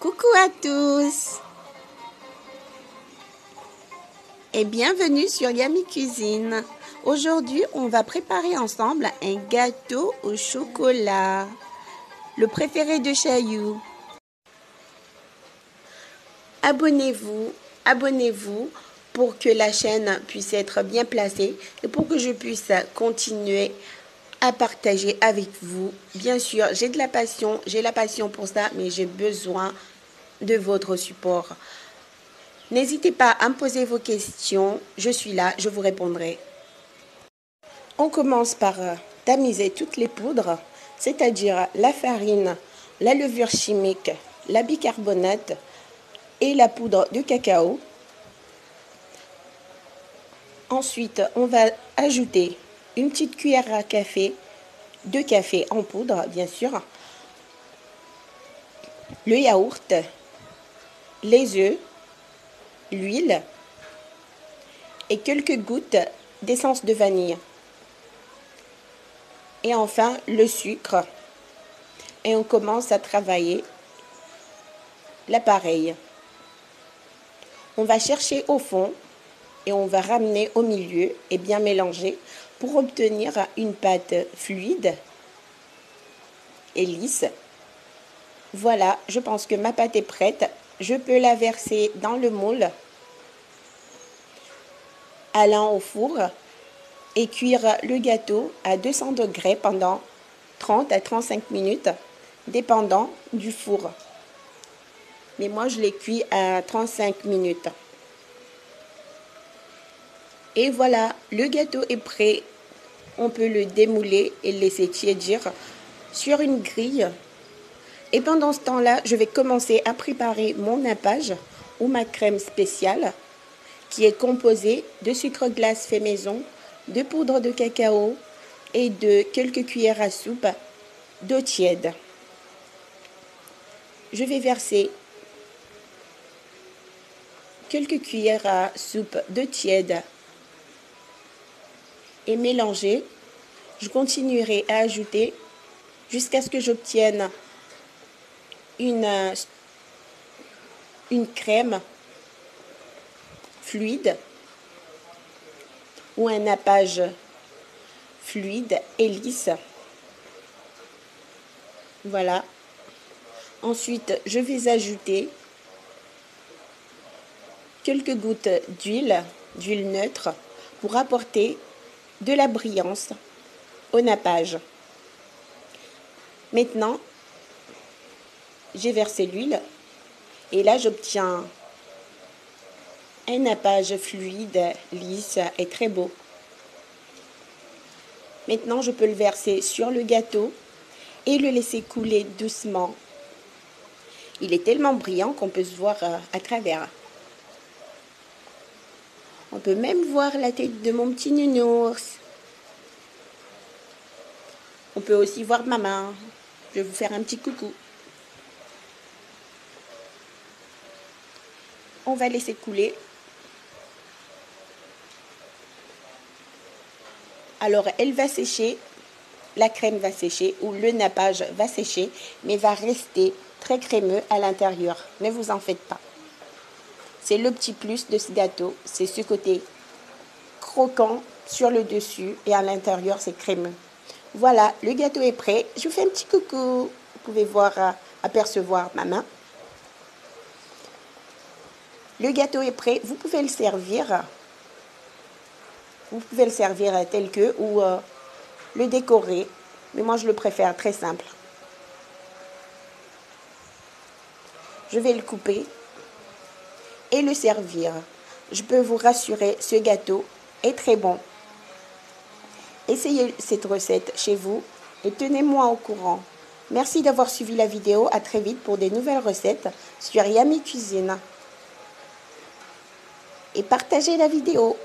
Coucou à tous et bienvenue sur Yami Cuisine. Aujourd'hui, on va préparer ensemble un gâteau au chocolat, le préféré de Chaillou. Abonnez-vous, abonnez-vous pour que la chaîne puisse être bien placée et pour que je puisse continuer à partager avec vous. Bien sûr, j'ai de la passion, j'ai la passion pour ça, mais j'ai besoin de votre support. N'hésitez pas à me poser vos questions, je suis là, je vous répondrai. On commence par euh, tamiser toutes les poudres, c'est-à-dire la farine, la levure chimique, la bicarbonate et la poudre de cacao. Ensuite, on va ajouter une petite cuillère à café de café en poudre, bien sûr, le yaourt, les œufs, l'huile et quelques gouttes d'essence de vanille. Et enfin, le sucre. Et on commence à travailler l'appareil. On va chercher au fond et on va ramener au milieu et bien mélanger pour obtenir une pâte fluide et lisse. Voilà, je pense que ma pâte est prête. Je peux la verser dans le moule, allant au four et cuire le gâteau à 200 degrés pendant 30 à 35 minutes, dépendant du four. Mais moi, je l'ai cuit à 35 minutes. Et voilà, le gâteau est prêt. On peut le démouler et le laisser tiédir sur une grille. Et pendant ce temps-là, je vais commencer à préparer mon nappage ou ma crème spéciale qui est composée de sucre glace fait maison, de poudre de cacao et de quelques cuillères à soupe d'eau tiède. Je vais verser quelques cuillères à soupe de tiède et mélanger. Je continuerai à ajouter jusqu'à ce que j'obtienne une, une crème fluide ou un nappage fluide et lisse. Voilà. Ensuite, je vais ajouter quelques gouttes d'huile, d'huile neutre, pour apporter de la brillance au nappage. Maintenant, j'ai versé l'huile et là j'obtiens un nappage fluide, lisse et très beau. Maintenant, je peux le verser sur le gâteau et le laisser couler doucement. Il est tellement brillant qu'on peut se voir euh, à travers. On peut même voir la tête de mon petit nounours. On peut aussi voir ma main. Je vais vous faire un petit coucou. On va laisser couler. Alors, elle va sécher, la crème va sécher ou le nappage va sécher, mais va rester très crémeux à l'intérieur. Ne vous en faites pas. C'est le petit plus de ce gâteau, c'est ce côté croquant sur le dessus et à l'intérieur c'est crémeux. Voilà, le gâteau est prêt. Je vous fais un petit coucou. Vous pouvez voir, euh, apercevoir ma main. Le gâteau est prêt. Vous pouvez le servir. Vous pouvez le servir tel que ou euh, le décorer. Mais moi, je le préfère très simple. Je vais le couper le servir. Je peux vous rassurer, ce gâteau est très bon. Essayez cette recette chez vous et tenez-moi au courant. Merci d'avoir suivi la vidéo. À très vite pour des nouvelles recettes sur Yami Cuisine. Et partagez la vidéo.